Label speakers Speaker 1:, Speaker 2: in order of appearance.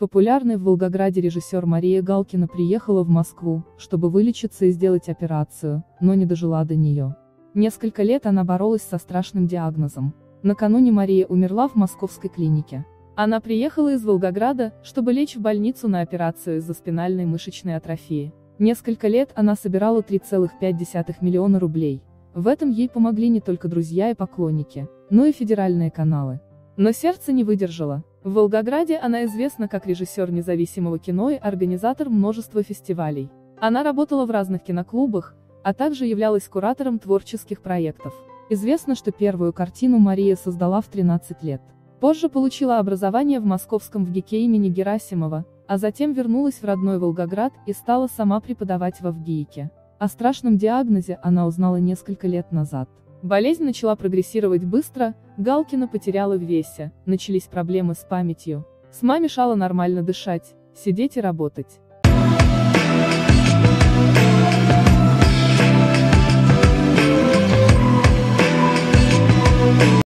Speaker 1: Популярный в Волгограде режиссер Мария Галкина приехала в Москву, чтобы вылечиться и сделать операцию, но не дожила до нее. Несколько лет она боролась со страшным диагнозом. Накануне Мария умерла в московской клинике. Она приехала из Волгограда, чтобы лечь в больницу на операцию из-за спинальной мышечной атрофии. Несколько лет она собирала 3,5 миллиона рублей. В этом ей помогли не только друзья и поклонники, но и федеральные каналы. Но сердце не выдержало. В Волгограде она известна как режиссер независимого кино и организатор множества фестивалей. Она работала в разных киноклубах, а также являлась куратором творческих проектов. Известно, что первую картину Мария создала в 13 лет. Позже получила образование в московском ВГИКе имени Герасимова, а затем вернулась в родной Волгоград и стала сама преподавать во ВГИКе. О страшном диагнозе она узнала несколько лет назад. Болезнь начала прогрессировать быстро, Галкина потеряла в весе, начались проблемы с памятью. Сма мешала нормально дышать, сидеть и работать.